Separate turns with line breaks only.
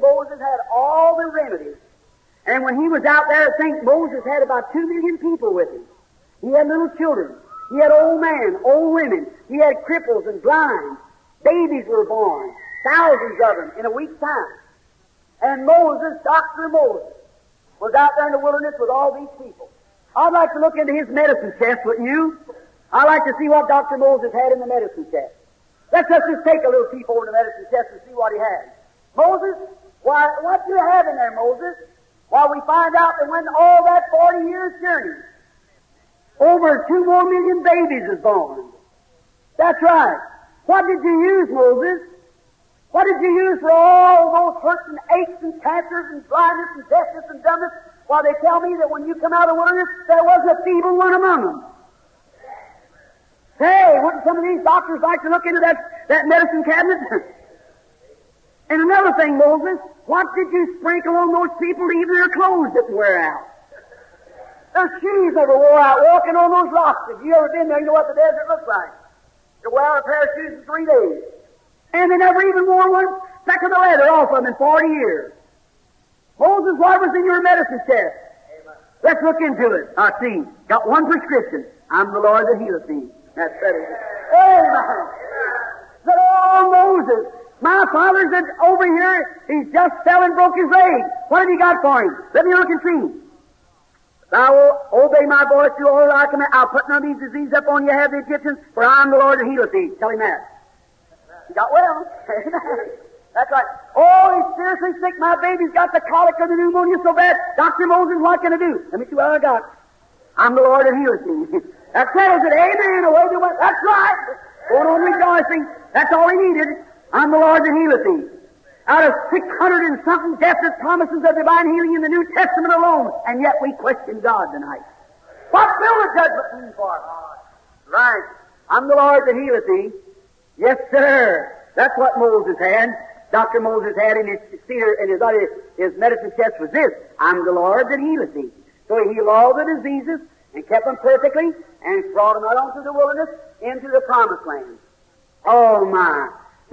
Moses had all the remedies. And when he was out there, think Moses had about two million people with him. He had little children. He had old men, old women. He had cripples and blind. Babies were born, thousands of them in a week's time. And Moses, Dr. Moses, was out there in the wilderness with all these people. I'd like to look into his medicine chest, wouldn't you? I'd like to see what Dr. Moses had in the medicine chest. Let's just, just take a little peep over the medicine chest and see what he had. Moses, why, what you have in there, Moses? While we find out that when all that 40 years journey, over two more million babies is born. That's right. What did you use, Moses? What did you use for all those hurts and aches and cancers and blindness and deafness and dumbness? While they tell me that when you come out of the wilderness, there wasn't a feeble one among them. Hey, wouldn't some of these doctors like to look into that, that medicine cabinet? and another thing, Moses, what did you sprinkle on those people to even their clothes didn't wear out? Their shoes never wore out walking on those rocks. If you ever been there, you know what the desert looks like. You wear out a pair of shoes in three days. And they never even wore one speck of the leather off of them in 40 years. Moses, what was in your medicine chest? Let's look into it. I see. Got one prescription. I'm the Lord that healeth thee. That's better. Amen. Said, oh, Moses, my father's over here. He's just fell and broke his leg. What have you got for him? Let me look and see. Thou will obey my voice, do all I command. I'll put none of these diseases upon you, have the Egyptians, for I'm the Lord that healeth thee. Tell him that. He got well. That's right. Oh, he's seriously sick. My baby's got the colic or the pneumonia so bad. Dr. Moses, what can I do? Let me see what I got. I'm the Lord that healeth thee. that settles it. Amen. Away they went. That's right. Going on rejoicing. That's all he needed. I'm the Lord that healeth thee. Out of 600 and something definite promises of divine healing in the New Testament alone, and yet we question God tonight. What will the judgment mean for us? Right. I'm the Lord that healeth thee. Yes, sir. That's what Moses had. Dr. Moses had in his cedar and his other his medicine chest was this. I'm the Lord that healeth thee. So he healed all the diseases and kept them perfectly and brought them out onto the wilderness into the promised land. Oh my.